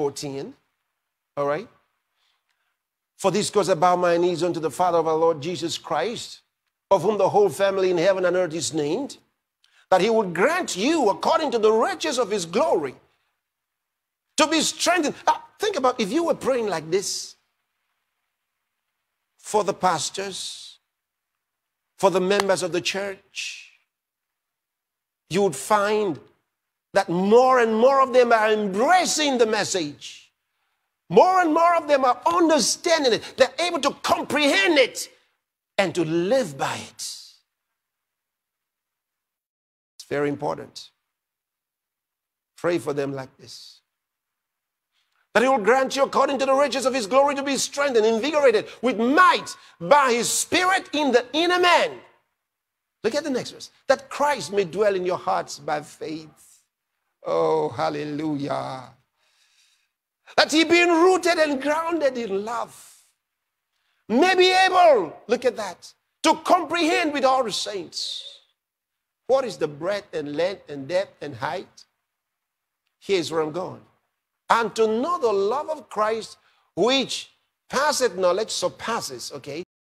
14. All right? For this cause I bow my knees unto the Father of our Lord Jesus Christ, of whom the whole family in heaven and earth is named, that he would grant you, according to the riches of his glory, to be strengthened. Now, think about if you were praying like this for the pastors, for the members of the church, you would find that more and more of them are embracing the message. More and more of them are understanding it. They're able to comprehend it and to live by it. It's very important. Pray for them like this. That he will grant you, according to the riches of his glory, to be strengthened, invigorated with might by his spirit in the inner man. Look at the next verse. That Christ may dwell in your hearts by faith. Oh, hallelujah. That he being rooted and grounded in love may be able, look at that, to comprehend with all the saints what is the breadth and length and depth and height. Here's where I'm going. And to know the love of Christ, which passeth knowledge, surpasses, okay,